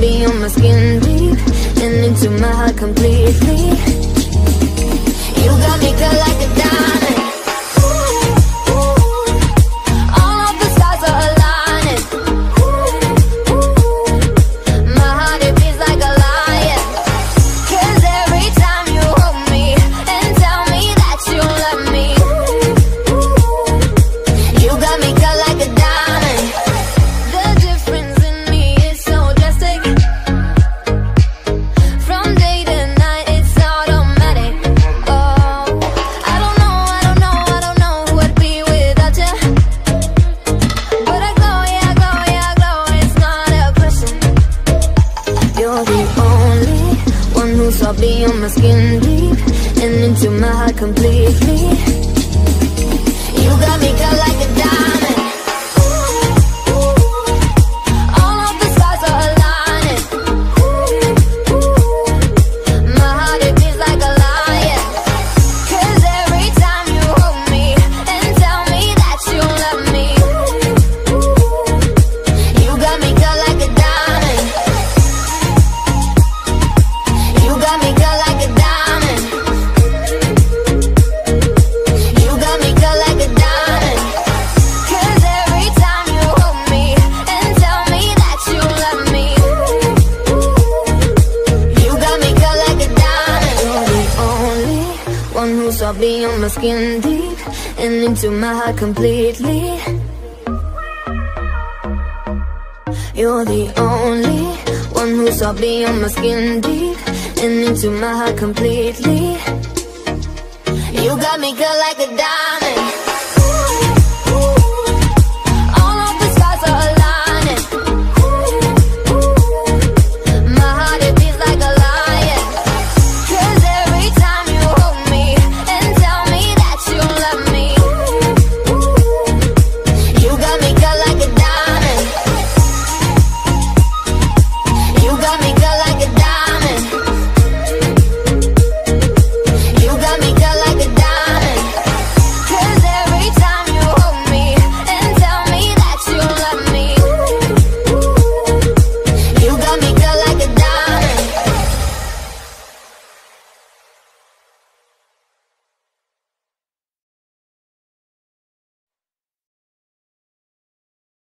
be on my skin deep And into my heart completely. You got me cut like a diamond. beyond my skin deep And into my heart completely. You got me caught like a on my skin deep and into my heart completely. You're the only one who saw beyond on my skin deep and into my heart completely. You got me cut like a diamond. para